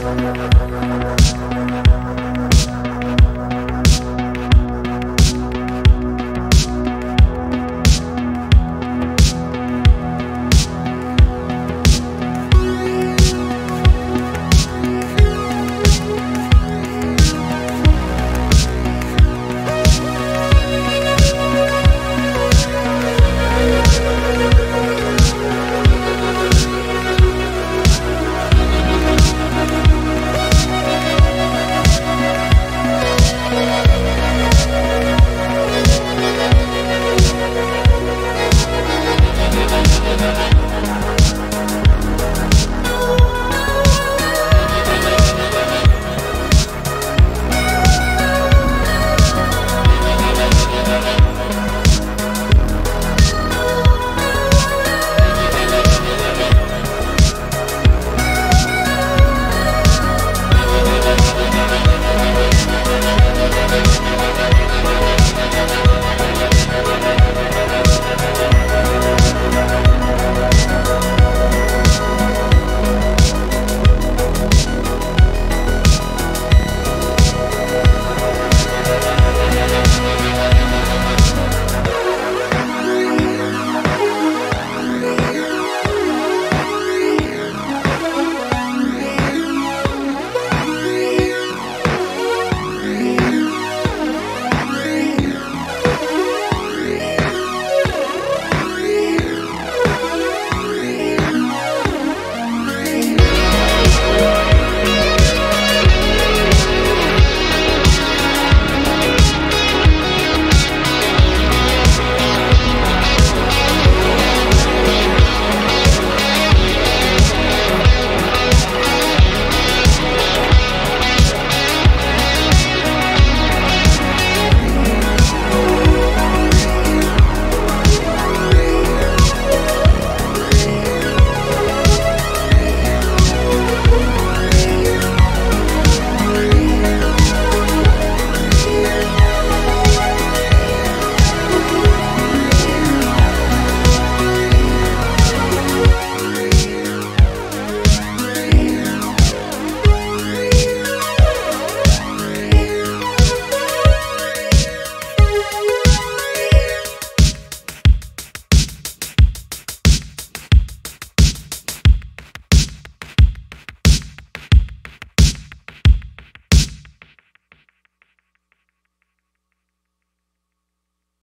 Música